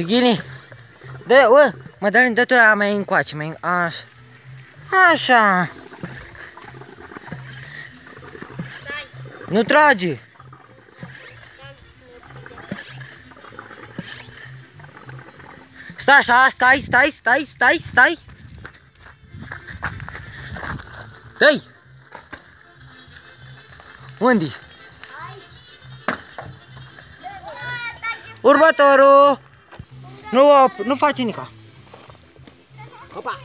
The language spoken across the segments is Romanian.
Țighini? Dă, ă, Mădălin, dă tu aia mai încoace, mai în- așa. Așa. Stai. Nu trage. Stai așa, stai, stai, stai, stai, stai. Dai. Unde? Următorul. Nu, op, nu face nica. Opa.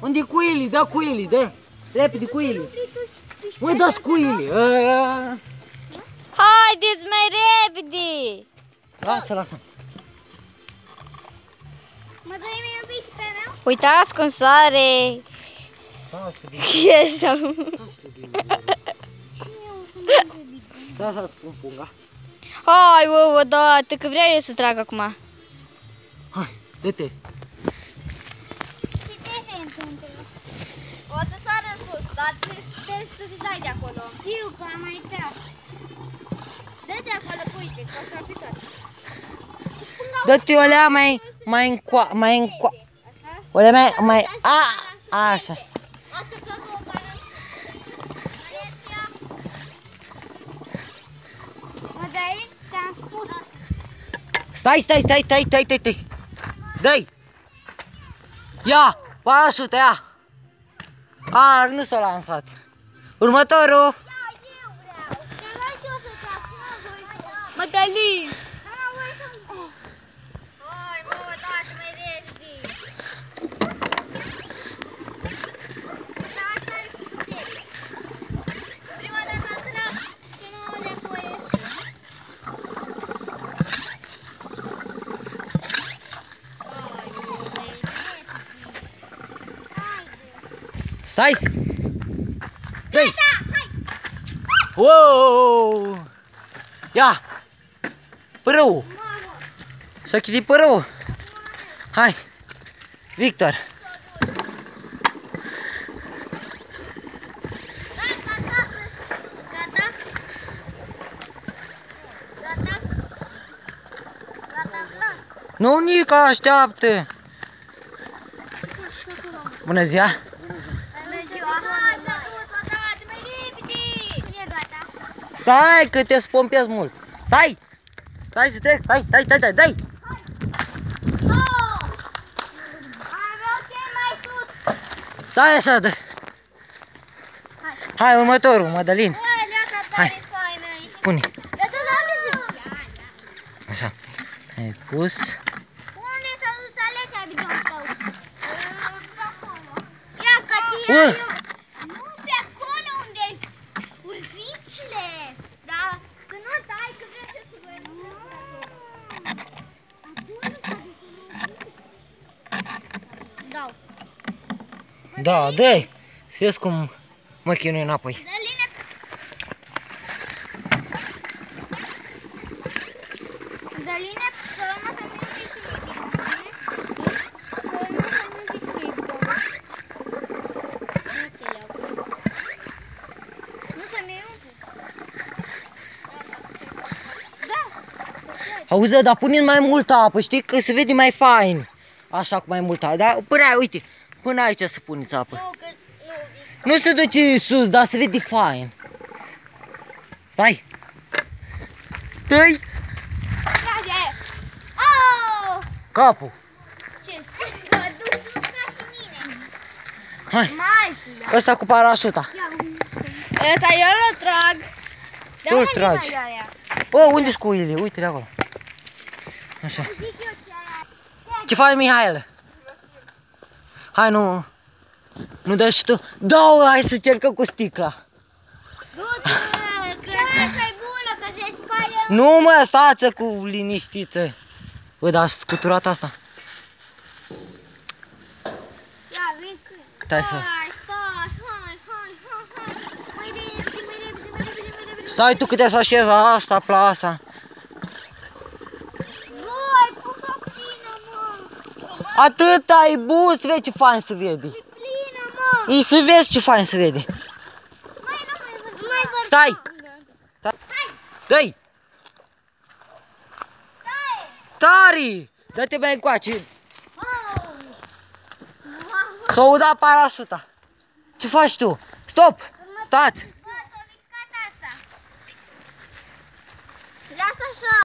Unde cuilii? Dă cuilii, dă. Repede cuilii. Măi, dă cuilii. Ă, Haideți mai repede! Lasă, lasă. Mă dai mie un pic pe meu? Uitați cum sare! Este Stai așa spun punga. Hai, o, o, da, te că vreau eu să trag acum. Hai, dă-te. O să sară în sus, dar trebuie să te dai de acolo. Știu că am mai tras. Dă de acolo, cu uite, că o să toate. Dă-te o lea mai, mai încoa, mai încoa. Așa? O lea mai, mai, a, așa. O să fac o pană. Mă dai? Te-am spus. Stai, stai, stai, stai, stai, stai, stai. Dă-i. Ia, pasul ia. A, nu s-a lansat. Următorul. Mădălin! Hai, mă, dați mai repede! Prima dată am tras și nu ne voi ieși. Hai, mă, Stai. Dă-i. Wow. Ia. Părău. S-a chitit părău. Hai. Victor. Gata? Gata? Gata? Nu, Nica, așteaptă. Bună ziua. Bună ziua! Hai, mă, odată, mai repede! Nu e gata? Stai că te spompezi mult. Stai. Stai să trec. Stai, stai, stai, stai, stai. Oh! Ai vreau să iei mai sus! Stai așa, dă. Hai, următorul, Mădălin. Bă, leaca Hai. tare faină e! Pune. Leaca la mine! Așa. Ai pus. Unde s-a dus Alexa bidonul tău? Ia că ție Ua. eu- Nu pe acolo unde urzicile! Da, să nu dai că vreau să se văd. Dau. Da, dă Să vezi cum mă chinui înapoi. Dă-line Dă-line să nu se nu Nu să mi Da. Auzi, dar puneți mai multă apă, știi? Că se vede mai fain. Așa cu mai multă apă. Dar până aici, uite, până aici să puneți apă. Nu, că nu. Nu se duce sus, dar se vede fain. Stai. Dă-i Trage! Oh! capul. Ce s-a dus ca și mine. Hai, Mai și da. ăsta cu parașuta. Ăsta eu îl trag. De Tu îl unde tragi. mai aia? Bă, unde-s cuile? Uite de acolo. Așa. Zic eu ce aia. Ce faci, Mihail? Hai, nu... Nu dai și tu? Da, hai să cercăm cu sticla. Du-te, că asta e bună, că se spaie. Nu, mă, stați cu liniștiță. Bă, dar scuturat asta. Ia, vin când. Stai să... Stai, stai, hai, hai, hai, hai. Mai repede, mai repede, mai repede, mai repede. Stai tu câte să așezi asta, plasa. Mă. Atât ai bun, să vezi ce fain se vede. E plină, mă. Ei, să vezi ce fain se vede. Stai! Hai, Dă-i! Tari! Dă-te mai încoace. S-a udat parașuta. Ce faci tu? Stop! Tați! Asta. Lasă așa.